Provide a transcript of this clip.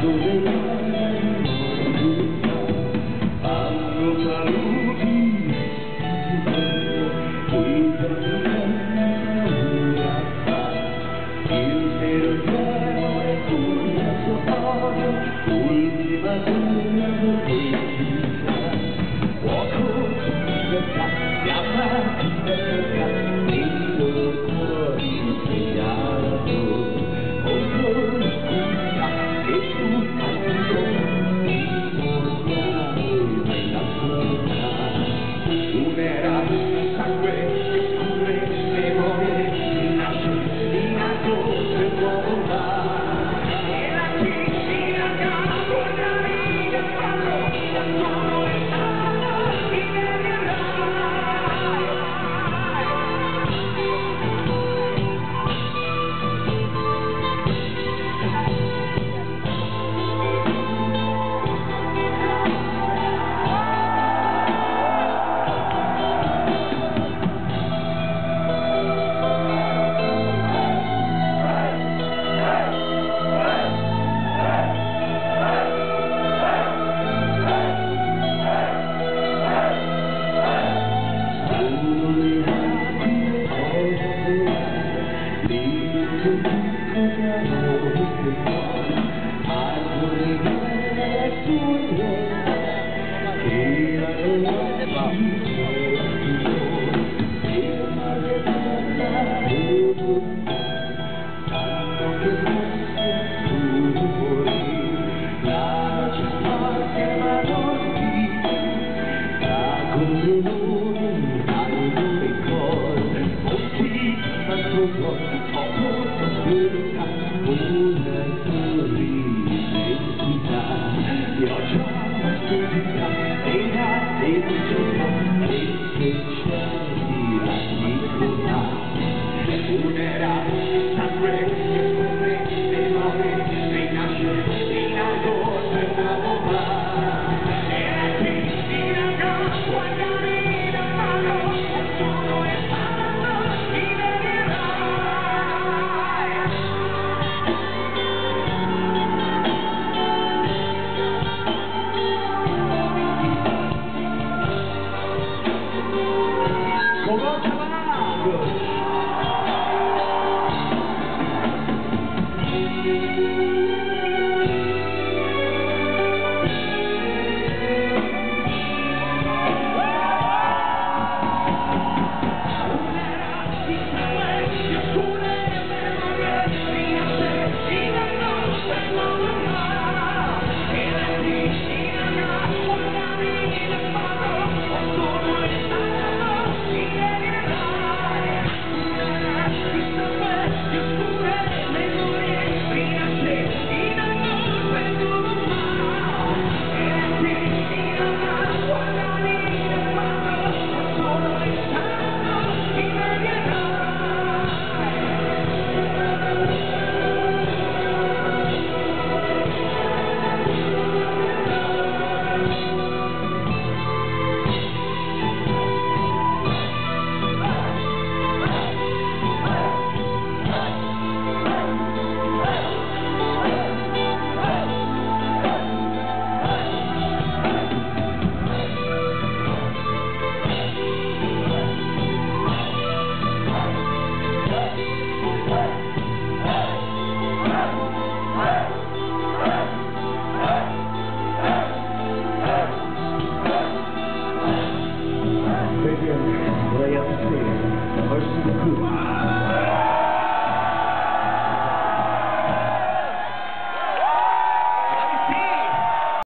do bem. Come on, come on. Lay up the clear, mercy the good.